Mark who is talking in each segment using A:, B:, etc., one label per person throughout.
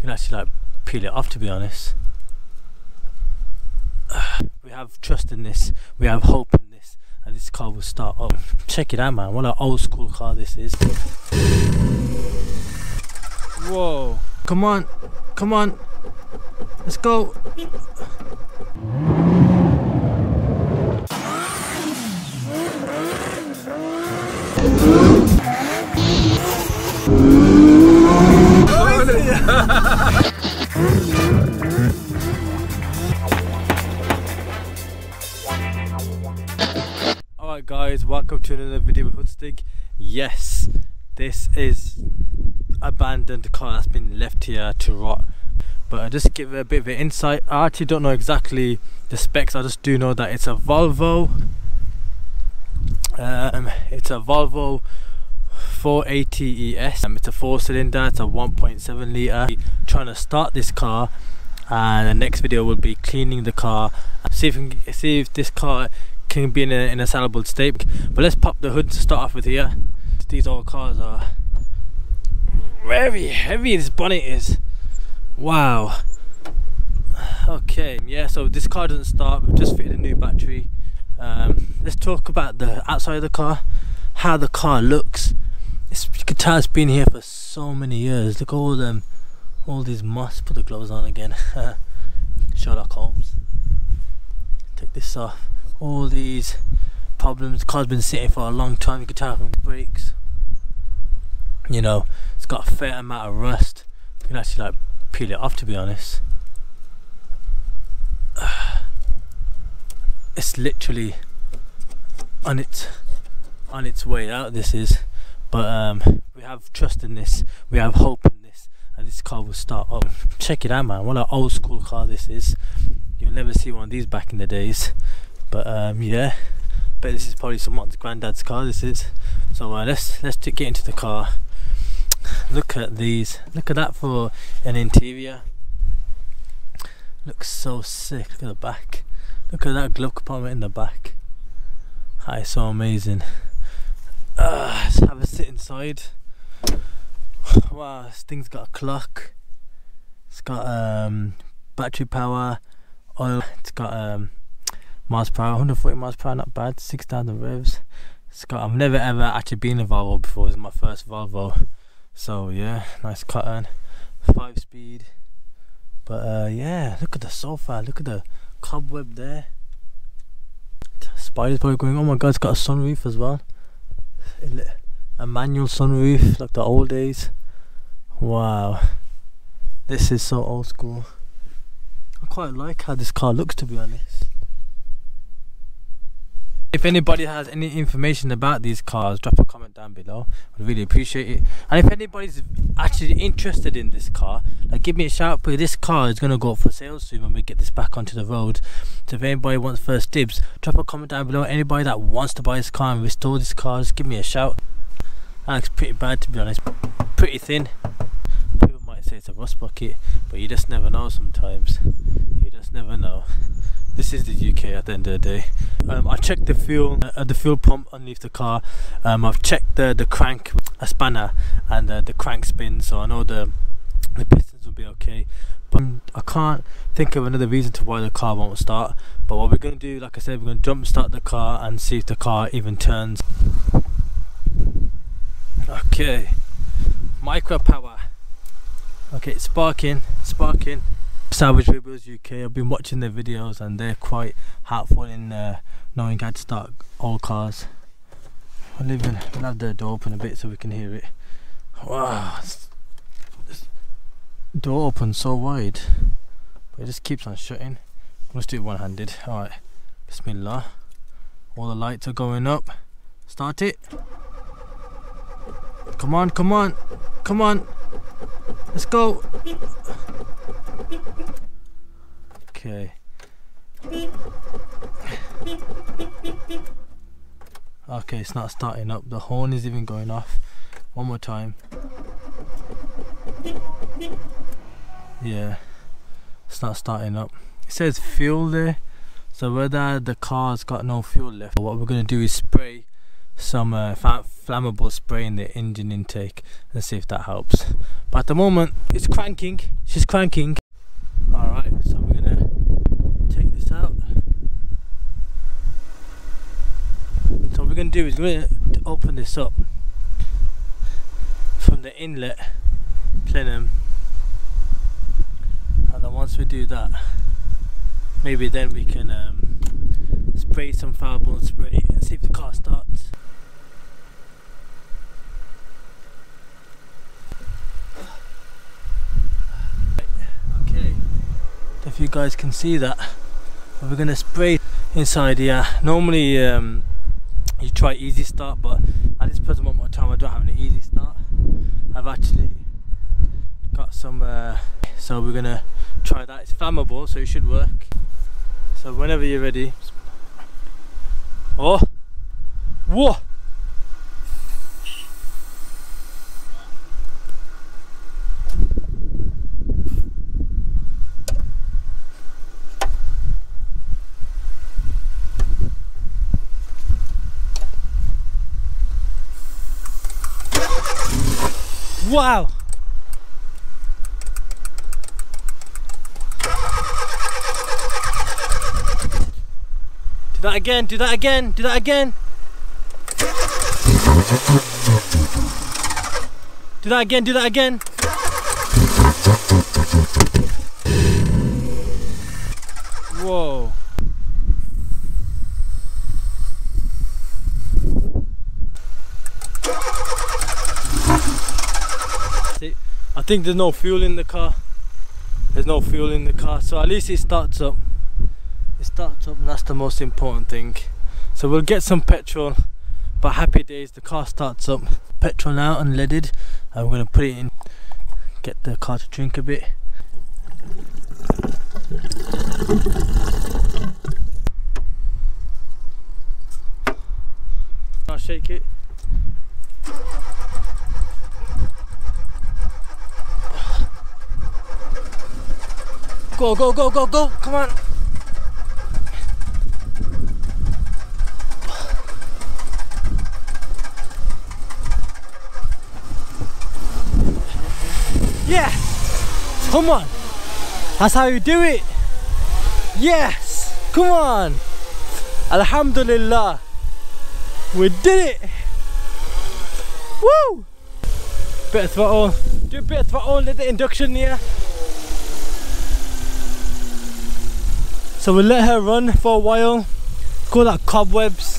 A: You can actually like peel it off to be honest. We have trust in this, we have hope in this, and this car will start up. Check it out man, what an old school car this is. Whoa. Come on, come on, let's go. Yes, this is abandoned car that's been left here to rot. But I just give a bit of an insight. I actually don't know exactly the specs, I just do know that it's a Volvo. Um, it's a Volvo 480 ES. Um, it's a four cylinder, it's a 1.7 litre. Trying to start this car and the next video will be cleaning the car see if see if this car can be in a, in a sellable state. But let's pop the hood to start off with here. These old cars are very heavy. This bonnet is wow. Okay yeah so this car doesn't start. We've just fitted a new battery. Um, let's talk about the outside of the car how the car looks. It's, you can tell it's been here for so many years. Look at all them all these moss put the gloves on again. Sherlock Holmes. Take this off all these problems. Car's been sitting for a long time. You can tell from the brakes. You know it's got a fair amount of rust. You can actually like peel it off to be honest. It's literally on its on its way out this is. But um we have trust in this. We have hope in this. And this car will start up check it out man. What an old school car this is. You'll never see one of these back in the days but um yeah. But this is probably someone's granddad's car this is. So uh, let's let's get into the car. Look at these. Look at that for an interior. Looks so sick. Look at the back. Look at that glove compartment in the back. That is so amazing. Uh, let's have a sit inside. Wow this thing's got a clock. It's got um, battery power oil. It's got um, miles per hour 140 miles per hour not bad. 6000 revs. It's got I've never ever actually been a Volvo before. It's my first Volvo. So yeah nice cotton five speed. But uh, yeah look at the sofa. Look at the cobweb there. Spiders probably going oh my god it's got a sunroof as well. A manual sunroof like the old days. Wow. This is so old school. I quite like how this car looks to be honest if anybody has any information about these cars drop a comment down below. I'd really appreciate it. And if anybody's actually interested in this car like give me a shout because this car is going to go up for sale soon when we get this back onto the road. So if anybody wants first dibs drop a comment down below. Anybody that wants to buy this car and restore this car just give me a shout. That looks pretty bad to be honest. Pretty thin might say it's a rust bucket but you just never know sometimes you just never know this is the UK at the end of the day. Um, I checked the fuel uh, the fuel pump underneath the car. Um, I've checked the the crank, a spanner, and uh, the crank spin, so I know the the pistons will be okay. But I can't think of another reason to why the car won't start. But what we're going to do, like I said, we're going to jump start the car and see if the car even turns. Okay, micro power. Okay, sparking, sparking. Savage Rebels UK. I've been watching their videos and they're quite helpful in uh, knowing how to start old cars. I'll even we'll have the door open a bit so we can hear it. Wow, this door opens so wide, but it just keeps on shutting. Let's do it one-handed. All right, Bismillah. All the lights are going up. Start it. Come on, come on, come on. Let's go. Okay. Okay, it's not starting up. The horn is even going off. One more time. Yeah, it's not starting up. It says fuel there. So whether the car's got no fuel left, what we're to do is spray some uh, flammable spray in the engine intake and see if that helps. But at the moment, it's cranking. She's cranking. All right, so we're gonna take this out. So what we're gonna do is we're gonna open this up from the inlet plenum and then once we do that maybe then we can um, spray some fireball spray and see if the car starts okay if you guys can see that we're gonna spray inside here. Normally um, you try easy start but at this present moment of time I don't have an easy start. I've actually got some uh, so we're gonna try that. It's flammable so it should work. So whenever you're ready. Oh! Whoa Wow! Do that again, do that again, do that again. Do that again, do that again. Whoa. I think there's no fuel in the car. There's no fuel in the car, so at least it starts up. It starts up that's the most important thing. So we'll get some petrol but happy days the car starts up. Petrol now unleaded we're going to put it in get the car to drink a bit. I'll shake it go go go go go come on Yes! Come on! That's how you do it! Yes! Come on! Alhamdulillah! We did it! Woo! Bit of throttle. Do a bit of throttle, let the induction here. So we'll let her run for a while. Call that cobwebs.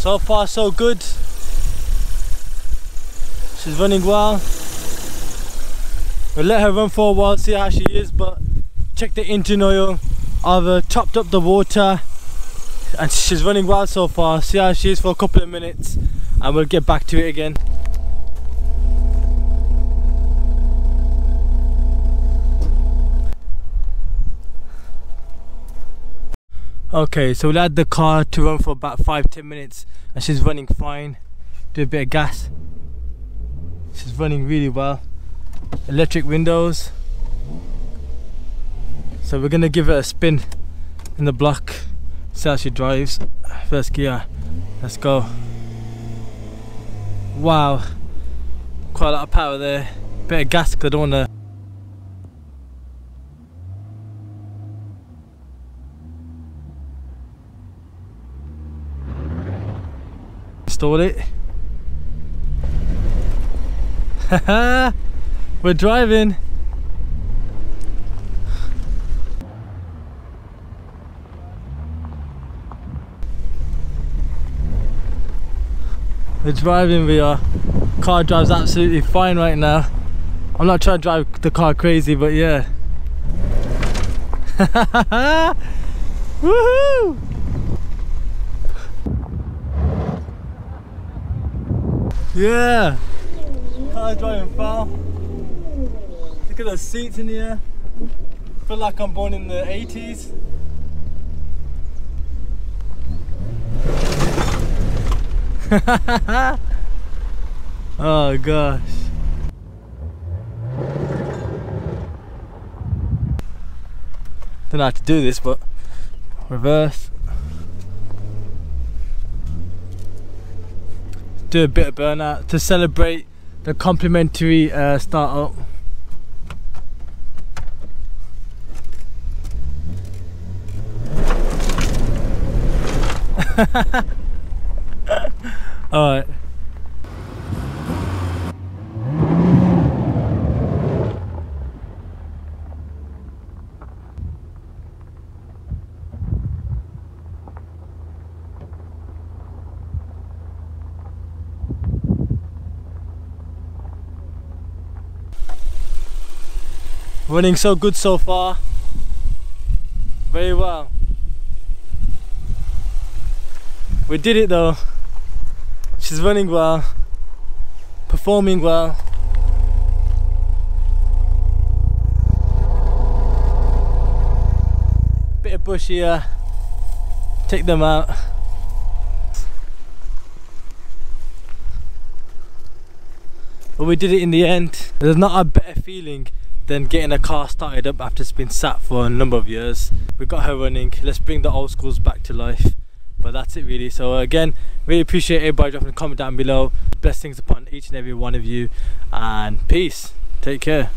A: So far so good. She's running well. We'll let her run for a while, see how she is, but check the engine oil. I've uh, topped up the water and she's running well so far. See how she is for a couple of minutes and we'll get back to it again. Okay, so we'll add the car to run for about 5-10 minutes and she's running fine. Do a bit of gas. She's running really well. Electric windows. So we're gonna give it a spin in the block. See how she drives. First gear. Let's go. Wow. Quite a lot of power there. Bit of gas because I don't wanna install it. We're driving. We're driving, we are. Car drives absolutely fine right now. I'm not trying to drive the car crazy, but yeah. Woohoo! Yeah. Car's driving far. Look at the seats in here. Feel like I'm born in the 80s. oh gosh. don't know how to do this, but reverse. Do a bit of burnout to celebrate the complimentary uh, startup. Alright. Running so good so far. Very well. We did it though. She's running well, performing well. Bit of bush here, take them out. But we did it in the end. There's not a better feeling than getting a car started up after it's been sat for a number of years. We got her running. Let's bring the old schools back to life. But that's it really. So again, really appreciate everybody dropping a comment down below. Blessings upon each and every one of you and peace. Take care.